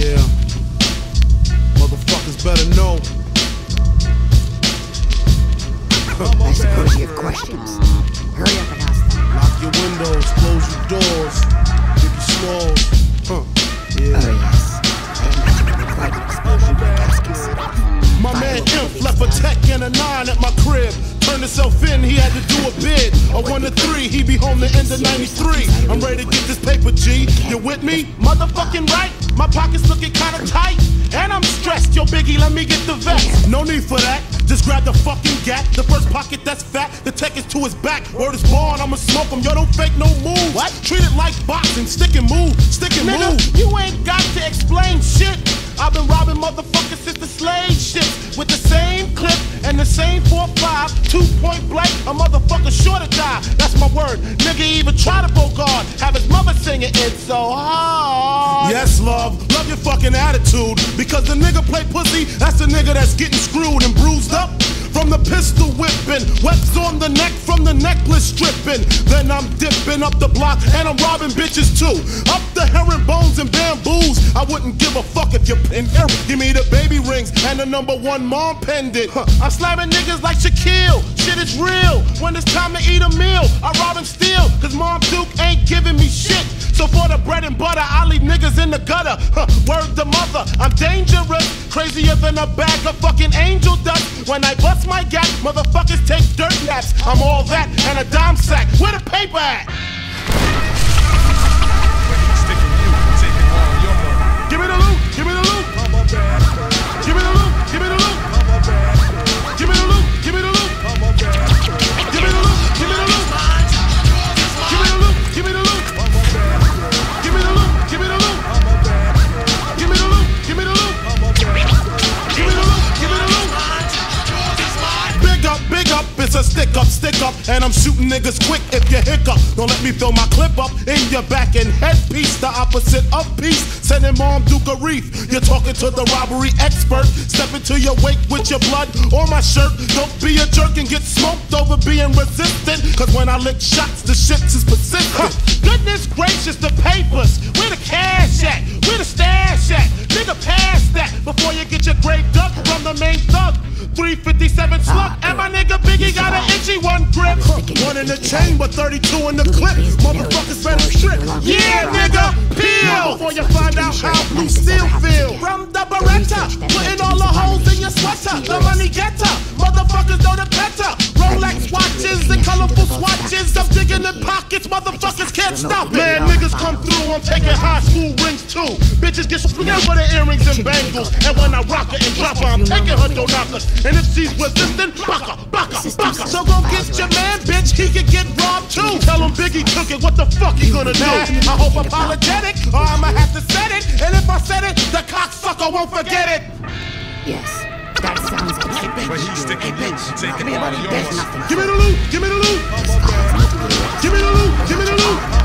Yeah. Motherfuckers better know. I suppose you have questions. Hurry up and ask them. Lock your windows, close your doors. Give you smalls. Huh. Yeah. Oh, yes. I imagine quite an explosion in caskets. My man Inf left a tech and a nine at my crib. Turned himself in, he had to do a bid. A one to three, he be home the end of 93. I'm ready to get this paper, G. You with me? Motherfucking right. My pockets looking kinda tight. And I'm stressed. Yo, Biggie, let me get the vest. No need for that. Just grab the fucking gat. The first pocket that's fat. The tech is to his back. Word is born, I'ma smoke him. Yo, don't fake no move. What? Treat it like boxing. Stick and move. Stick and Nigga, move. you ain't got to explain shit. I've been robbing motherfuckers since the slave ships with the same clip and the same 4-5, two point blank. A motherfucker sure to die. That's my word. Nigga even try to bogard. Singing it's so hard. Yes, love, love your fucking attitude. Because the nigga play pussy, that's the nigga that's getting screwed and bruised up. From the pistol whipping, webs on the neck from the necklace stripping. Then I'm dipping up the block and I'm robbing bitches too. Up the herringbones and bamboos. I wouldn't give a fuck if you're in error. Give me the baby rings and the number one mom pendant. Huh. I'm slamming niggas like Shaquille. Shit is real. When it's time to eat a meal, I rob and steal. Cause Mom Duke ain't giving me shit. So for the bread and butter, I leave niggas in the gutter. Huh, word to mother, I'm dangerous. Crazier than a bag of fucking angel dust. When I bust my gap, motherfuckers take dirt naps. I'm all that and a dime sack. Where the paper at? Up, stick up, and I'm shooting niggas quick if you hiccup. Don't let me throw my clip up in your back and headpiece, the opposite of peace. Sending mom Duke a reef. You're talking to the robbery expert. Step into your wake with your blood or my shirt. Don't be a jerk and get smoked over being resistant. Cause when I lick shots, the shit is persistent. Huh. Goodness gracious, the papers. Where the cash at? Where the stash at? Nigga, pass that before you in the chamber, 32 in the clip. Motherfuckers better strip. Yeah, nigga, peel before you find out how blue steel feel. From the Beretta, putting all the holes in your sweater. The money getter, motherfuckers know the better. Rolex watches and colorful swatches. I'm digging in pockets, motherfuckers can't stop it. Man, niggas come through, I'm taking high school too. Bitches get swinging with the earrings and bangles. And when I rock her and drop her, I'm taking her door knockers. And if she's resistant, her baka, her. So go get your man, bitch. He could get robbed too. Tell him Biggie took it. What the fuck he gonna do? I hope apologetic, or I'ma have to set it. And if I set it, the cocksucker won't forget it. Yes. That sounds like a bitch. But he's sticking bitch. Give me the loot. Give me the loot. Give me the loot. Give me the loot.